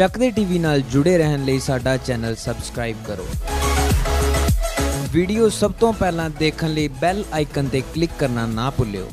ਚੱਕਦੇ ਟੀਵੀ ਨਾਲ ਜੁੜੇ ਰਹਿਣ ਲਈ ਸਾਡਾ ਚੈਨਲ ਸਬਸਕ੍ਰਾਈਬ ਕਰੋ। ਵੀਡੀਓ ਸਭ ਤੋਂ ਪਹਿਲਾਂ ਦੇਖਣ ਲਈ ਬੈਲ ਆਈਕਨ ਤੇ ਕਲਿੱਕ ਕਰਨਾ ਨਾ ਭੁੱਲਿਓ।